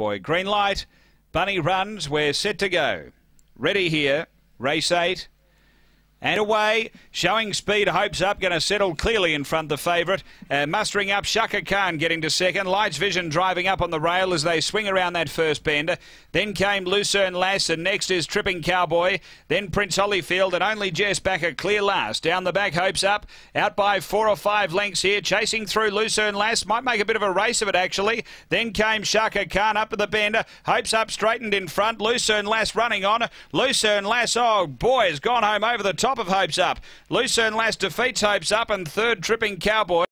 Boy, green light. Bunny runs. We're set to go. Ready here. Race eight. And away, showing speed, hopes up, going to settle clearly in front of the favourite. Uh, mustering up, Shaka Khan getting to second. Lights Vision driving up on the rail as they swing around that first bender. Then came Lucerne Lass, and next is Tripping Cowboy. Then Prince Holyfield, and only Jess back a clear last. Down the back, hopes up, out by four or five lengths here, chasing through Lucerne Lass. Might make a bit of a race of it, actually. Then came Shaka Khan up at the bender. Hopes up, straightened in front. Lucerne Lass running on. Lucerne Lass, oh boy, has gone home over the top top of Hopes Up. Lucerne Lass defeats Hopes Up and third tripping Cowboy.